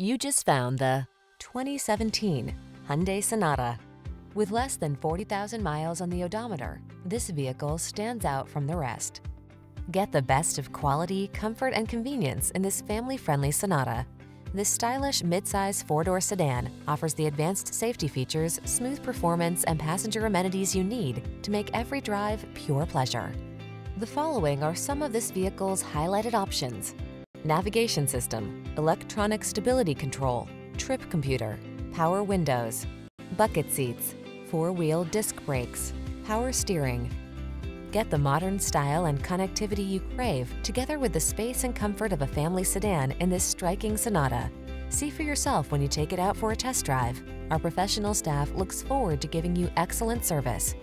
You just found the 2017 Hyundai Sonata. With less than 40,000 miles on the odometer, this vehicle stands out from the rest. Get the best of quality, comfort, and convenience in this family-friendly Sonata. This stylish midsize four-door sedan offers the advanced safety features, smooth performance, and passenger amenities you need to make every drive pure pleasure. The following are some of this vehicle's highlighted options. Navigation system, electronic stability control, trip computer, power windows, bucket seats, four-wheel disc brakes, power steering. Get the modern style and connectivity you crave together with the space and comfort of a family sedan in this striking Sonata. See for yourself when you take it out for a test drive. Our professional staff looks forward to giving you excellent service.